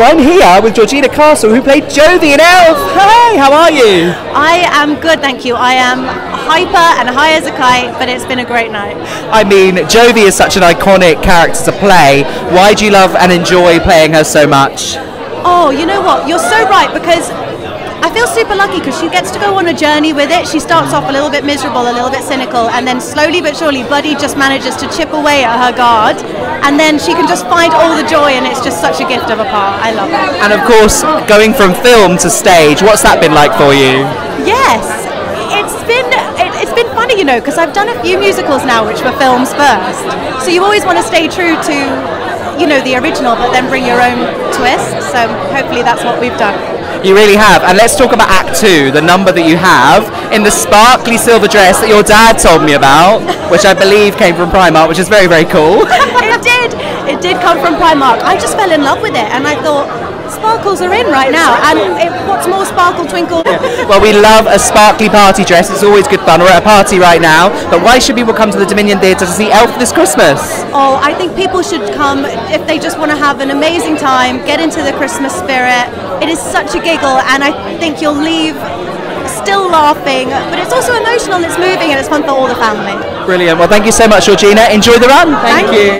So I'm here with Georgina Castle, who played Jovie in Elf. Hi, how are you? I am good, thank you. I am hyper and high as a kite, but it's been a great night. I mean, Jovie is such an iconic character to play. Why do you love and enjoy playing her so much? Oh, you know what? You're so right because I feel super lucky because she gets to go on a journey with it. She starts off a little bit miserable, a little bit cynical, and then slowly but surely, Buddy just manages to chip away at her guard, and then she can just find all the joy, and it's just such a gift of a part. I love it. And of course, going from film to stage, what's that been like for you? Yes, it's been it, it's been funny, you know, because I've done a few musicals now, which were films first. So you always want to stay true to, you know, the original, but then bring your own twist. So hopefully that's what we've done. You really have. And let's talk about Act Two, the number that you have in the sparkly silver dress that your dad told me about, which I believe came from Primark, which is very, very cool. it did. It did come from Primark. I just fell in love with it, and I thought sparkles are in right now. And it, what's more sparkle twinkle? Well, we love a sparkly party dress. It's always good fun. We're at a party right now. But why should people come to the Dominion Theatre to see Elf this Christmas? Oh, I think people should come if they just want to have an amazing time, get into the Christmas spirit. It is such a giggle, and I think you'll leave still laughing, but it's also emotional, it's moving, and it's fun for all the family. Brilliant. Well, thank you so much, Georgina. Enjoy the run. Thank you.